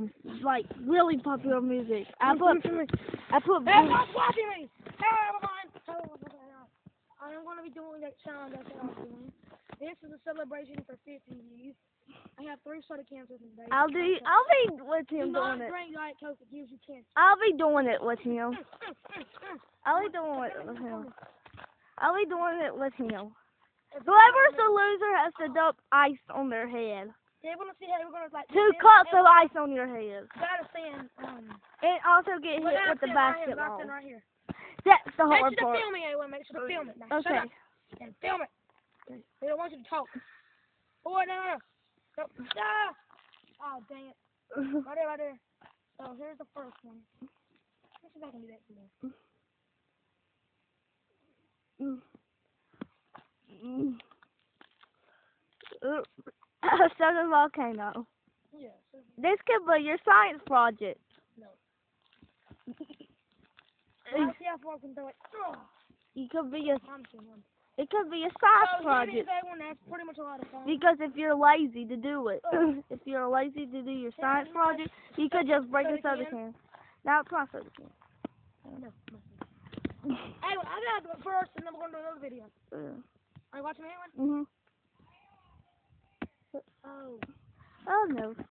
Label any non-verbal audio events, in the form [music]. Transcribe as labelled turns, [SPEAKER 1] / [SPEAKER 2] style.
[SPEAKER 1] some like really popular music. I put I put
[SPEAKER 2] Everyone's watching me! Hey, everyone! Hello. I am going to be doing that challenge that I was doing. This is a celebration for 50 years. I have three soda cans with me, baby.
[SPEAKER 1] I'll do I'll be with him
[SPEAKER 2] not
[SPEAKER 1] doing it.
[SPEAKER 2] drink Diet Coke. It gives you cancer. [laughs]
[SPEAKER 1] I'll be doing it with him. I'll be doing it with him. I'll be doing it with him. Whoever's the loser has to dump ice on their head.
[SPEAKER 2] They want to see how we're going to like.
[SPEAKER 1] Two cups of ice on your head.
[SPEAKER 2] Gotta stand. Um,
[SPEAKER 1] And also get hit with the basketball.
[SPEAKER 2] right here.
[SPEAKER 1] That's the
[SPEAKER 2] Make
[SPEAKER 1] hard
[SPEAKER 2] sure to film it, everyone. Make sure to film it. Now, shut up and film it. They don't want you to talk. Oh, no, no, no. no. Ah! Oh, dang it. [laughs] Right there, right there. So here's the first one. Let's see if I can do that today.
[SPEAKER 1] Mm. Mm. Uh, [laughs] A southern volcano.
[SPEAKER 2] Yeah. So,
[SPEAKER 1] This could be your science project.
[SPEAKER 2] no. [laughs] Let's see how far can throw it. Oh,
[SPEAKER 1] You could be a.
[SPEAKER 2] I'm.
[SPEAKER 1] It could be a science
[SPEAKER 2] it is,
[SPEAKER 1] project.
[SPEAKER 2] everyone. That's pretty much a lot of fun.
[SPEAKER 1] Because if you're lazy to do it,
[SPEAKER 2] Oh. [laughs]
[SPEAKER 1] if you're lazy to do your science project, you could just break a soda can. Now it's my soda can.
[SPEAKER 2] No. Anyway, I gotta do it first, and then we're gonna do another video.
[SPEAKER 1] Uh,
[SPEAKER 2] Are you watching me, anyone?
[SPEAKER 1] mhm.
[SPEAKER 2] Oh.
[SPEAKER 1] Oh no.